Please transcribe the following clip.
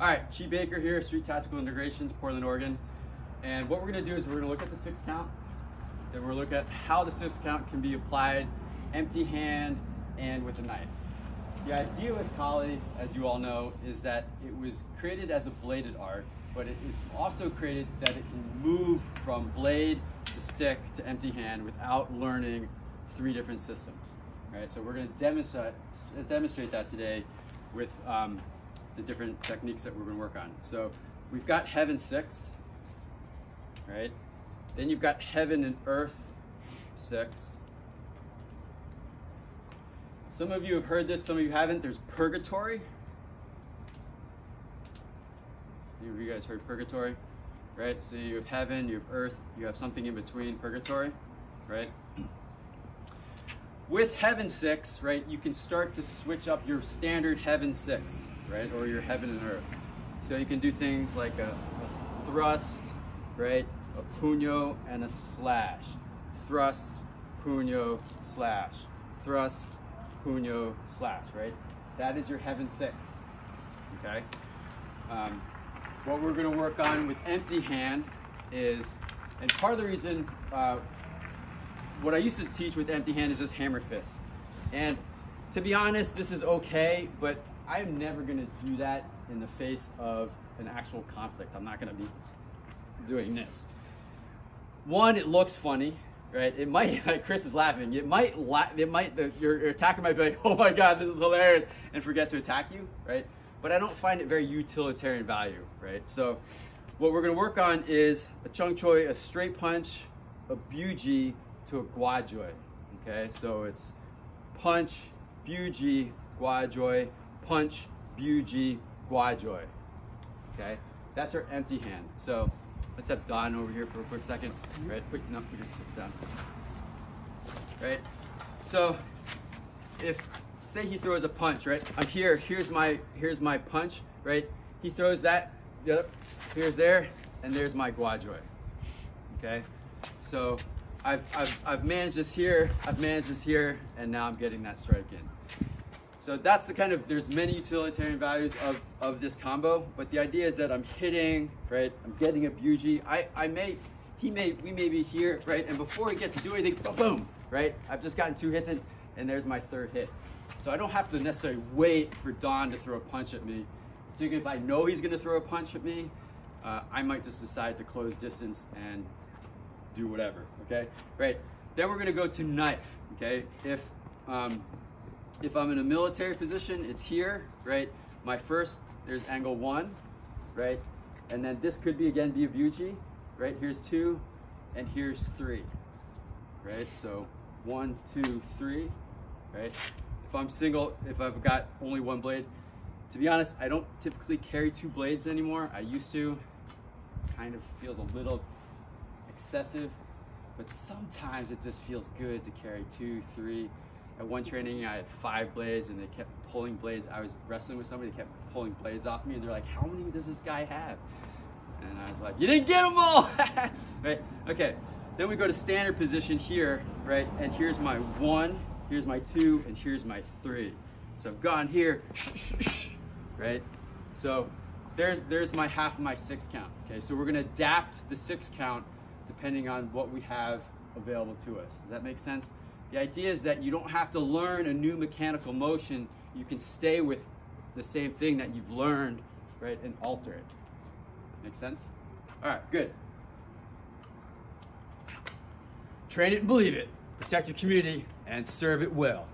All right, Chi Baker here, Street Tactical Integrations, Portland, Oregon. And what we're gonna do is we're gonna look at the six count, then we're gonna look at how the six count can be applied empty hand and with a knife. The idea with Kali, as you all know, is that it was created as a bladed art, but it is also created that it can move from blade to stick to empty hand without learning three different systems. All right, so we're going to demonstrate demonstrate that today with um, the different techniques that we're to work on. So we've got heaven six, right? Then you've got heaven and earth six. Some of you have heard this, some of you haven't. There's purgatory. Any of you guys heard purgatory? Right? So you have heaven, you have earth, you have something in between purgatory, right? With heaven six, right, you can start to switch up your standard heaven six, right, or your heaven and earth. So you can do things like a, a thrust, right, a puño and a slash. Thrust, puño, slash. Thrust, puño, slash, right? That is your heaven six, okay? Um, what we're gonna work on with empty hand is, and part of the reason uh, what I used to teach with empty hand is just hammer fist. And to be honest, this is okay, but I'm never gonna do that in the face of an actual conflict. I'm not gonna be doing this. One, it looks funny, right? It might, like Chris is laughing, it might, la- it might, the, your, your attacker might be like, oh my God, this is hilarious, and forget to attack you, right? But I don't find it very utilitarian value, right? So what we're gonna work on is a chung choi, a straight punch, a buji, to a guajoy. Okay, so it's punch, buji, guajoy, punch, buji, guajoy. Okay, that's our empty hand. So let's have Don over here for a quick second. Mm-hmm. Right, put, no, put your six down. Right, so if say he throws a punch, right? I'm here. Here's my here's my punch, right? He throws that. Yep. Here's there, and there's my guajoy. Okay, so I've, I've, I've managed this here, I've managed this here, and now I'm getting that strike in. So that's the kind of, there's many utilitarian values of, of this combo, but the idea is that I'm hitting, right, I'm getting a buji. I, I may, he may, we may be here, right, and before he gets to do anything, boom, boom, right? I've just gotten two hits in, and there's my third hit. So I don't have to necessarily wait for Don to throw a punch at me. So if I know he's gonna throw a punch at me, uh, I might just decide to close distance and do whatever, okay? Right, then we're gonna go to knife, okay? If, um, if I'm in a military position, it's here, right? My first, there's angle one, right? And then this could be, again, be a buji, right? Here's two, and here's three, right? So one, two, three, right? If I'm single, if I've got only one blade, to be honest, I don't typically carry two blades anymore. I used to, kind of feels a little excessive, but sometimes it just feels good to carry two, three. At one training, I had five blades and they kept pulling blades. I was wrestling with somebody, they kept pulling blades off me, and they're like, How many does this guy have? And I was like, You didn't get them all! right? Okay. Then we go to standard position here, right? And here's my one, here's my two, and here's my three. So I've gone here, right? So there's there's my half of my six count. Okay, so we're gonna adapt the six count depending on what we have available to us. Does that make sense? The idea is that you don't have to learn a new mechanical motion. You can stay with the same thing that you've learned, right, and alter it. Make sense? All right, good. Train it and believe it. Protect your community and serve it well.